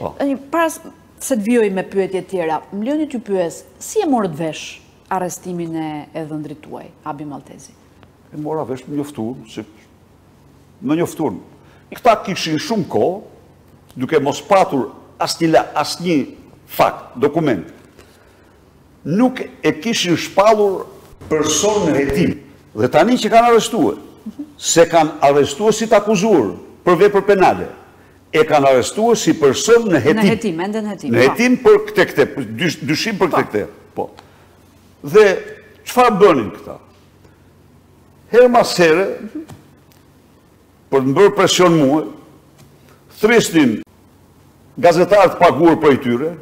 Po. Para se të vijoj me pyetjet tjera, më lëni t'ju pyes, si e morët vesh arrestimin e dhëndrit tuaj, Abi Maltezi? E mora vesh më njoftuan, si më njoftuan. Këta kishin shumë kohë, duke mos patur asnjë fakt, dokument, nuk e kishin shpallur person në hetim. Dhe tani që kanë arrestuar, s'e kanë arrestuar si të akuzuar për vepër penale, E kanë arrestuar si person në hetim. Në hetim, ende në hetim. Në hetim për këtë këtë, dyshim për këtë këtë. Po. Dhe, çfarë bënin këta? Herë mas here, për të më bërë presion mua, thrisnin gazetarë të paguar prej tyre,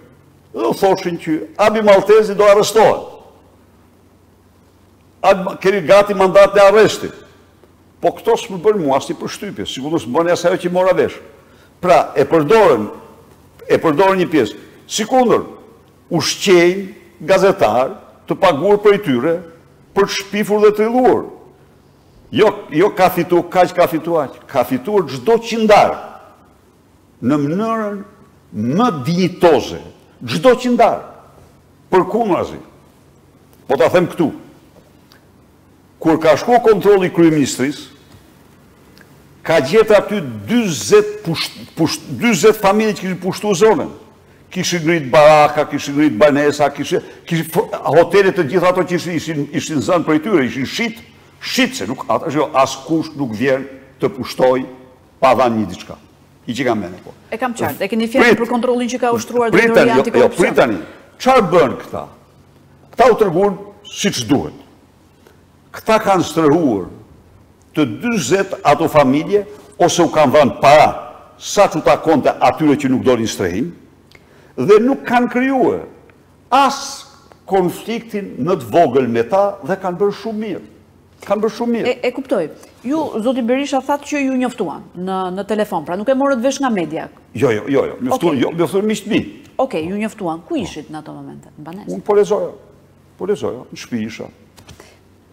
dhe u thoshin që Abi Maltezi do arrestohet. Aq, ma keni gati mandatin e arrestit. Po këto s'më bënë mua asnjë përshtypje, sikundër s'më bëri as ajo që mora vesh. Pra, e përdorën, e përdorën një pjesë. Sikundër, ushqejnë gazetarë të paguar prej tyre për të shpifur dhe trilluar. Jo, jo ka fitu kaq, ka fitu aq. Ka fituar çdo qindarkë në mënyrën më dinjitoze. Çdo qindarkë. Përkundrazi. Po ta them këtu. Kur ka shku kontrolli i kryeministrisë, ka gjetë aty 40 pusht, pusht, 40 familje që kishin pushtuar zonën. Kishin ngrit baraka, kishin ngrit banesa, kishin kishin hotele të gjitha ato që ishin ishin ishin zënë prej tyre, ishin shit, shit se nuk ata jo askush nuk vjen të pushtojë pa dhënë një diçka. I kam në mend po. E kam të qartë, e keni fjalën për kontrollin që ka ushtruar drejtoria jo, jo, antikorrupsion. Jo, prit tani. Çfarë bënë këta? Këta u treguan siç duhet. Këta kanë strehuar të 40 ato familje, ose u kanë dhënë para, sa ç'u takonte atyre që nuk donin strehim, dhe nuk kanë krijuar as konfliktin më të vogël me ta dhe kanë bërë shumë mirë. Kanë bërë shumë mirë. E kuptoj. Ju, Zoti Berisha, thatë që ju njoftuan në telefon, pra nuk e morët vesh nga media. Jo, jo, jo, jo. njoftuan, jo, më thanë miqtë e mi. Oke, ju njoftuan, ku po. ishit në ato momente, në banesë? Unë po lezoja, po lezoja, në shpi isha.